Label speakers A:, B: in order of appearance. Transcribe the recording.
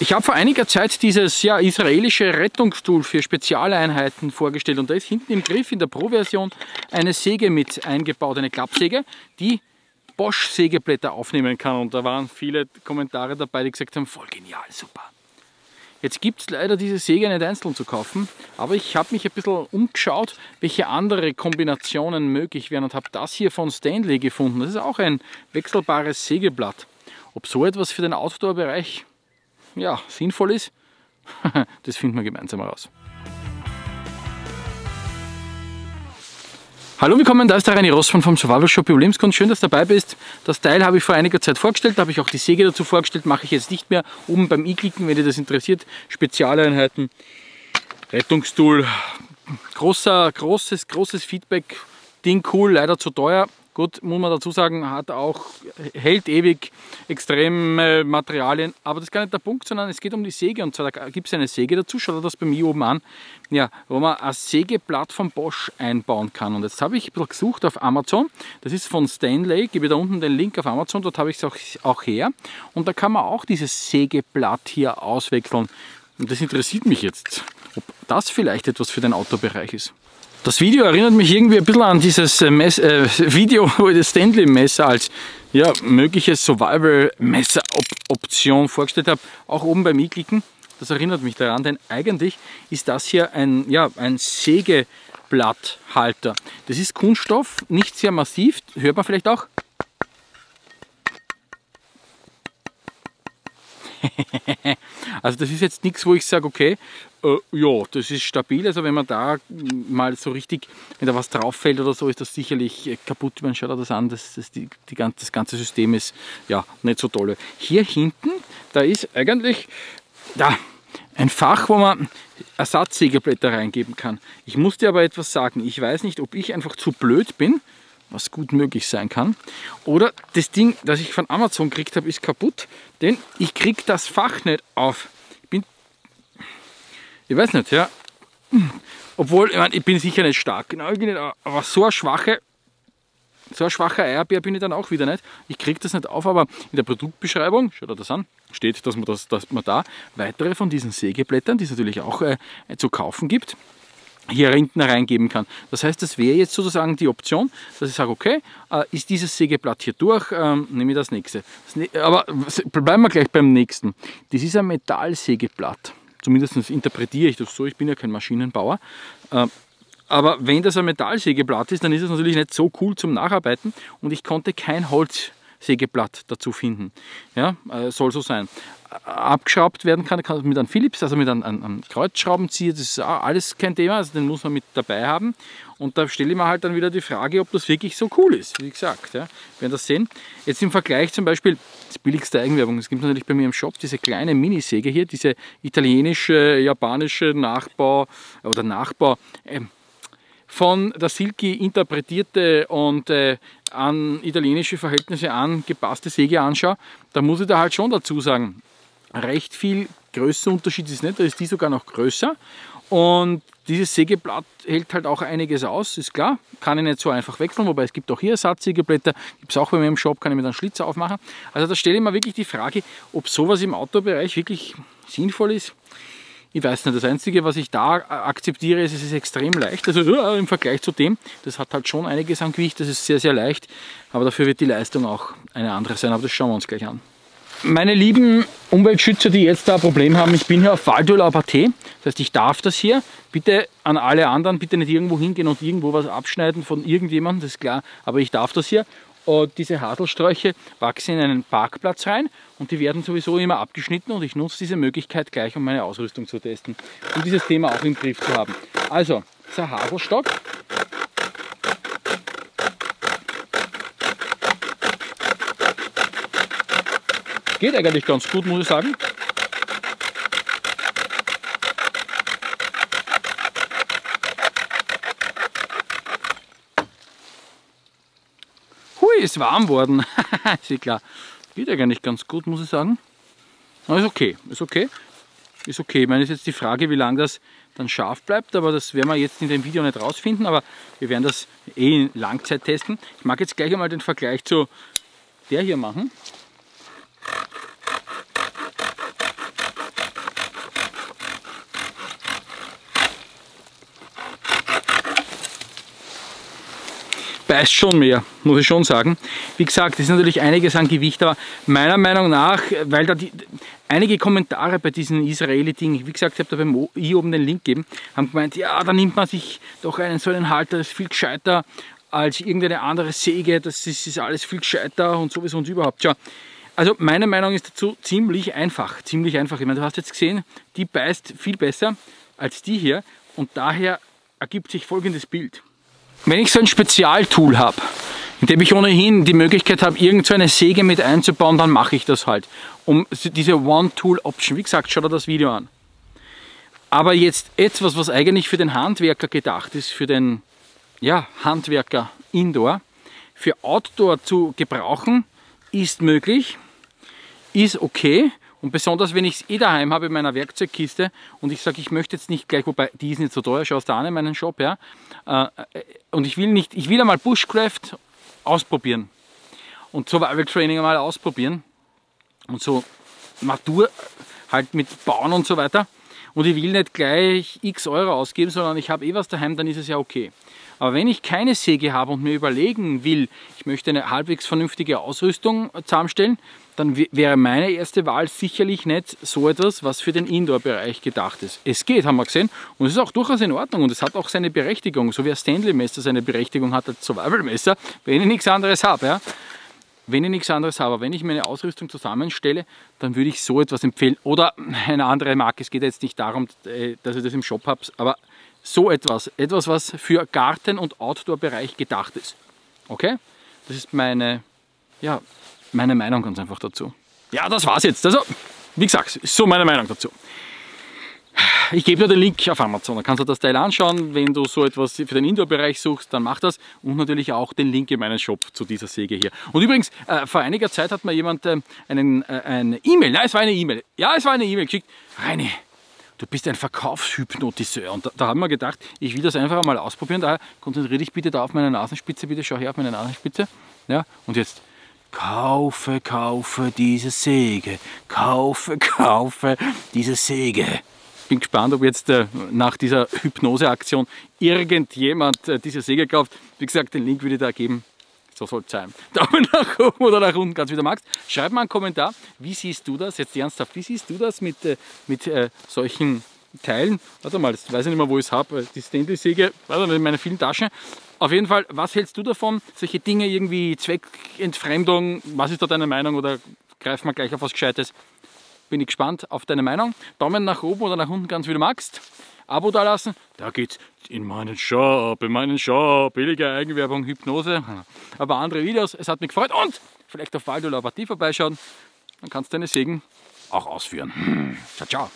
A: Ich habe vor einiger Zeit dieses ja, israelische Rettungstool für Spezialeinheiten vorgestellt und da ist hinten im Griff in der Pro-Version eine Säge mit eingebaut, eine Klappsäge, die Bosch Sägeblätter aufnehmen kann und da waren viele Kommentare dabei, die gesagt haben, voll genial, super. Jetzt gibt es leider diese Säge nicht einzeln zu kaufen, aber ich habe mich ein bisschen umgeschaut, welche andere Kombinationen möglich wären und habe das hier von Stanley gefunden. Das ist auch ein wechselbares Sägeblatt. Ob so etwas für den Outdoor-Bereich ja, sinnvoll ist, das finden wir gemeinsam heraus. Hallo, willkommen, da ist der Reini Rossmann vom Survival Shop Überlebenskunst. Schön, dass du dabei bist. Das Teil habe ich vor einiger Zeit vorgestellt, da habe ich auch die Säge dazu vorgestellt, mache ich jetzt nicht mehr. Oben beim i-Klicken, wenn dir das interessiert, Spezialeinheiten, Rettungstool, großer, großes, großes Feedback, Ding cool, leider zu teuer, Gut, muss man dazu sagen, hat auch, hält ewig extreme Materialien, aber das ist gar nicht der Punkt, sondern es geht um die Säge. Und zwar gibt es eine Säge dazu, schaut das bei mir oben an, ja, wo man ein Sägeblatt von Bosch einbauen kann. Und jetzt habe ich gesucht auf Amazon, das ist von Stanley, gebe da unten den Link auf Amazon, dort habe ich es auch, auch her. Und da kann man auch dieses Sägeblatt hier auswechseln. Und das interessiert mich jetzt, ob das vielleicht etwas für den Autobereich ist. Das Video erinnert mich irgendwie ein bisschen an dieses äh, Mess, äh, Video, wo ich das Stanley-Messer als ja, mögliche Survival-Messer-Option vorgestellt habe. Auch oben beim i-Klicken. Das erinnert mich daran, denn eigentlich ist das hier ein, ja, ein Sägeblatthalter. Das ist Kunststoff, nicht sehr massiv, hört man vielleicht auch. also das ist jetzt nichts, wo ich sage, okay, äh, ja, das ist stabil. Also wenn man da mal so richtig, wenn da was drauf fällt oder so, ist das sicherlich äh, kaputt. Man schaut das an, das, das, die, die, das ganze System ist ja nicht so toll. Hier hinten, da ist eigentlich da ein Fach, wo man Ersatzsägeblätter reingeben kann. Ich muss dir aber etwas sagen. Ich weiß nicht, ob ich einfach zu blöd bin, was gut möglich sein kann. Oder das Ding, das ich von Amazon gekriegt habe, ist kaputt, denn ich kriege das Fach nicht auf. Ich bin, ich weiß nicht, ja. Obwohl, ich, meine, ich bin sicher nicht stark, genau, nicht, aber so eine schwache, so ein schwacher Eierbär bin ich dann auch wieder nicht. Ich kriege das nicht auf, aber in der Produktbeschreibung, schaut euch das an, steht, dass man, das, dass man da weitere von diesen Sägeblättern, die es natürlich auch äh, zu kaufen gibt, hier hinten reingeben kann. Das heißt, das wäre jetzt sozusagen die Option, dass ich sage, okay, äh, ist dieses Sägeblatt hier durch, ähm, nehme ich das nächste. Aber bleiben wir gleich beim nächsten. Das ist ein Metallsägeblatt. Zumindest interpretiere ich das so, ich bin ja kein Maschinenbauer. Äh, aber wenn das ein Metallsägeblatt ist, dann ist es natürlich nicht so cool zum Nacharbeiten und ich konnte kein Holzsägeblatt dazu finden. Ja, äh, soll so sein abgeschraubt werden kann, kann mit einem Philips, also mit einem, einem Kreuzschraubenzieher, das ist alles kein Thema, also den muss man mit dabei haben. Und da stelle ich mir halt dann wieder die Frage, ob das wirklich so cool ist, wie gesagt. Ja. Wir werden das sehen. Jetzt im Vergleich zum Beispiel, das billigste Eigenwerbung, es gibt natürlich bei mir im Shop diese kleine Minisäge hier, diese italienische, japanische Nachbau oder Nachbau, äh, von der Silky interpretierte und äh, an italienische Verhältnisse angepasste Säge anschaue, da muss ich da halt schon dazu sagen, recht viel Größenunterschied ist nicht, da ist die sogar noch größer. Und dieses Sägeblatt hält halt auch einiges aus, ist klar, kann ich nicht so einfach wechseln, wobei es gibt auch hier Ersatzsägeblätter, gibt es auch bei mir im Shop, kann ich mit einem Schlitz aufmachen. Also da stelle ich mir wirklich die Frage, ob sowas im Outdoor-Bereich wirklich sinnvoll ist. Ich weiß nicht, das Einzige, was ich da akzeptiere, ist, es ist extrem leicht. Also im Vergleich zu dem, das hat halt schon einiges an Gewicht, das ist sehr, sehr leicht. Aber dafür wird die Leistung auch eine andere sein, aber das schauen wir uns gleich an. Meine lieben Umweltschützer, die jetzt da ein Problem haben, ich bin hier auf Waldurlaub.at, das heißt, ich darf das hier. Bitte an alle anderen, bitte nicht irgendwo hingehen und irgendwo was abschneiden von irgendjemandem, das ist klar, aber ich darf das hier. Und diese Haselsträuche wachsen in einen Parkplatz rein und die werden sowieso immer abgeschnitten und ich nutze diese Möglichkeit gleich, um meine Ausrüstung zu testen, um dieses Thema auch im Griff zu haben. Also, dieser Haselstock, Geht eigentlich ganz gut, muss ich sagen. Hui, ist warm worden. ist ja klar. Geht eigentlich ganz gut, muss ich sagen. Aber ist okay, ist okay. Ist okay. Ich meine, ist jetzt die Frage, wie lange das dann scharf bleibt, aber das werden wir jetzt in dem Video nicht rausfinden, aber wir werden das eh in Langzeit testen. Ich mag jetzt gleich einmal den Vergleich zu der hier machen. Beißt schon mehr, muss ich schon sagen. Wie gesagt, das ist natürlich einiges an Gewicht, aber meiner Meinung nach, weil da die, einige Kommentare bei diesem Israeli-Ding, wie gesagt, ich habe da beim i oben den Link gegeben, haben gemeint, ja, da nimmt man sich doch einen so einen Halter, das ist viel gescheiter als irgendeine andere Säge, das ist, ist alles viel gescheiter und sowieso und überhaupt. Schau, also meine Meinung ist dazu ziemlich einfach, ziemlich einfach. Ich meine, du hast jetzt gesehen, die beißt viel besser als die hier und daher ergibt sich folgendes Bild. Wenn ich so ein Spezialtool habe, in dem ich ohnehin die Möglichkeit habe, irgendeine so Säge mit einzubauen, dann mache ich das halt. Um diese One-Tool-Option, wie gesagt, schau dir das Video an. Aber jetzt etwas, was eigentlich für den Handwerker gedacht ist, für den ja, Handwerker Indoor, für Outdoor zu gebrauchen, ist möglich, ist okay. Und besonders wenn ich es eh daheim habe in meiner Werkzeugkiste und ich sage, ich möchte jetzt nicht gleich, wobei die ist nicht so teuer, schau es da an in meinen Shop, ja. Äh, und ich will nicht, ich will einmal Bushcraft ausprobieren und Survival Training einmal ausprobieren und so Natur halt mit Bauen und so weiter. Und ich will nicht gleich x Euro ausgeben, sondern ich habe eh was daheim, dann ist es ja okay. Aber wenn ich keine Säge habe und mir überlegen will, ich möchte eine halbwegs vernünftige Ausrüstung zusammenstellen, dann wäre meine erste Wahl sicherlich nicht so etwas, was für den Indoor-Bereich gedacht ist. Es geht, haben wir gesehen, und es ist auch durchaus in Ordnung und es hat auch seine Berechtigung, so wie ein Stanley-Messer seine Berechtigung hat als Survival-Messer, wenn ich nichts anderes habe. Ja. Wenn ich nichts anderes habe, wenn ich meine Ausrüstung zusammenstelle, dann würde ich so etwas empfehlen. Oder eine andere Marke, es geht jetzt nicht darum, äh, dass ich das im Shop habe, aber so etwas, etwas, was für Garten- und Outdoor-Bereich gedacht ist. Okay? Das ist meine, ja, meine Meinung ganz einfach dazu. Ja, das war's jetzt. Also, wie gesagt, ist so meine Meinung dazu. Ich gebe dir den Link auf Amazon, da kannst du das Teil anschauen. Wenn du so etwas für den Indoor-Bereich suchst, dann mach das. Und natürlich auch den Link in meinen Shop zu dieser Säge hier. Und übrigens, äh, vor einiger Zeit hat mir jemand äh, einen, äh, eine E-Mail, nein, es war eine E-Mail, ja, es war eine E-Mail geschickt. Reini, du bist ein Verkaufshypnotiseur. Und da, da, haben wir gedacht, ich will das einfach mal ausprobieren. Daher konzentriere dich bitte da auf meine Nasenspitze, bitte schau her auf meine Nasenspitze. Ja, und jetzt kaufe, kaufe diese Säge, kaufe, kaufe diese Säge. Bin gespannt, ob jetzt äh, nach dieser Hypnoseaktion irgendjemand äh, diese Säge kauft. Wie gesagt, den Link würde ich da geben. So soll es sein. Daumen nach oben oder nach unten, ganz wie du magst. Schreib mal einen Kommentar, wie siehst du das, jetzt ernsthaft, wie siehst du das mit, äh, mit äh, solchen Teilen? Warte mal, ich weiß nicht mehr, wo ich es habe, die Stanley-Säge, in meiner vielen Taschen. Auf jeden Fall, was hältst du davon? Solche Dinge irgendwie Zweckentfremdung, was ist da deine Meinung oder greifen wir gleich auf was Gescheites? Bin ich gespannt auf deine Meinung. Daumen nach oben oder nach unten, ganz wie du magst. Abo da lassen. Da geht's in meinen Shop, in meinen Shop. Billige Eigenwerbung, Hypnose. Aber andere Videos. Es hat mich gefreut. Und vielleicht auf Waldo Labatie vorbeischauen. Dann kannst du deine Segen auch ausführen. Ciao, ciao.